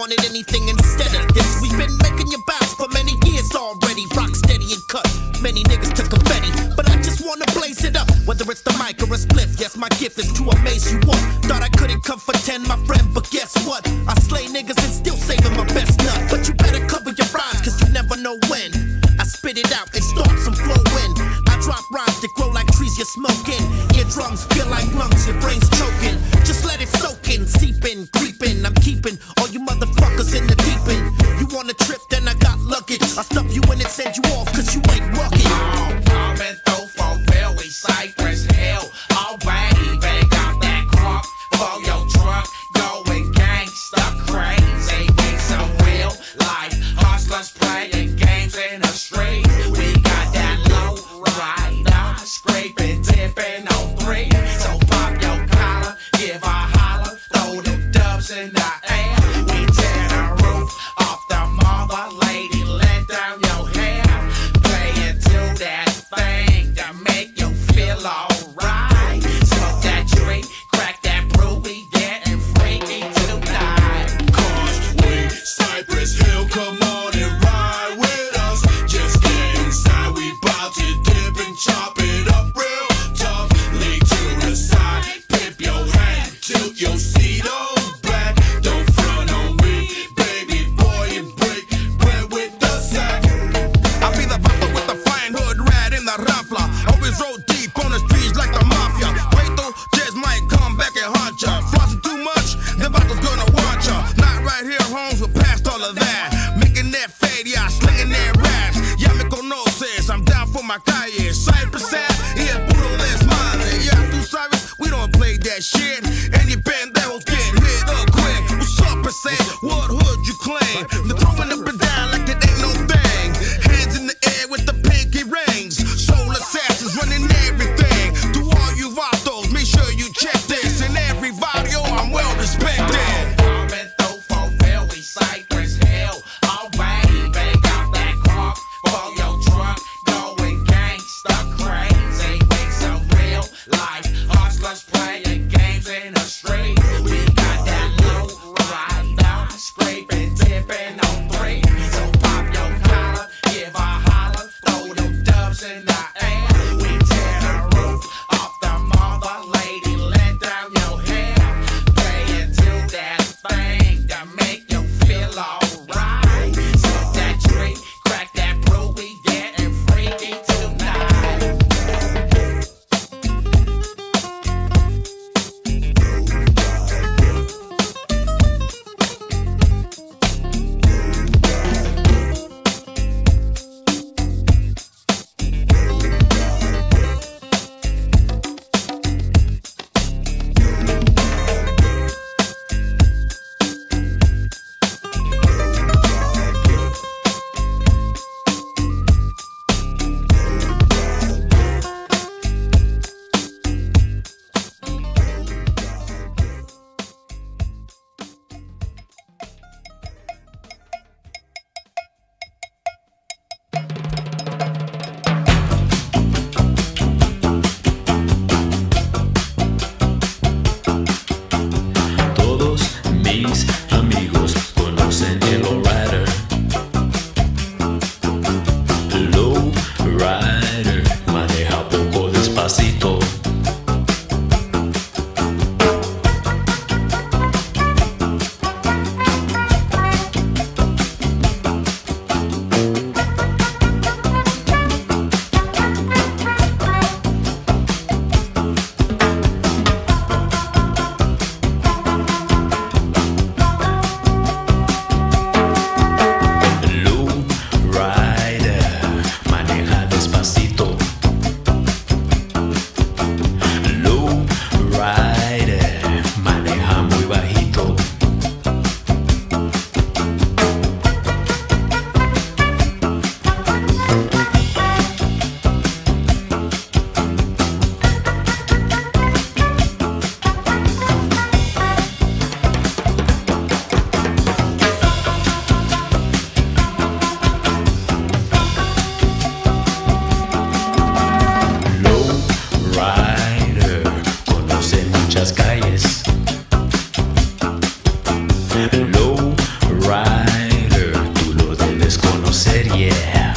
wanted anything instead of this. We've been making you bounce for many years already. Rock steady and cut. Many niggas took a but I just wanna blaze it up. Whether it's the mic or a spliff, yes, my gift is to amaze you up. Thought I couldn't come for 10, my friend, but guess what? I slay niggas and still saving my best nut. But you better cover your rhymes, cause you never know when. I spit it out and start some flowing. I drop rhymes that grow like trees you're smoking. Eardrums feel like lungs, your brain's choking. Just let it soak in, seep in, creep in. wall 老 shit. yeah.